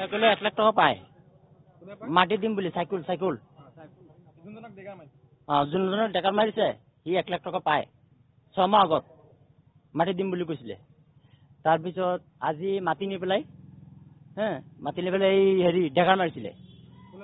চাইকেলে এক লাখ টকা পায়। মাটি দিম বুলি চাইকেল চাইকেল। অঁ যোনজনক ডেকাত মাৰিছে সি এক লাখ টকা পায়। ছমাহ আগত মাটি দিম বুলি কৈছিলে। তাৰপিছত আজি মাটি নি পেলাই হে মাটি নি পেলাই এই হেৰি ডেকাৰ মাৰিছিলে।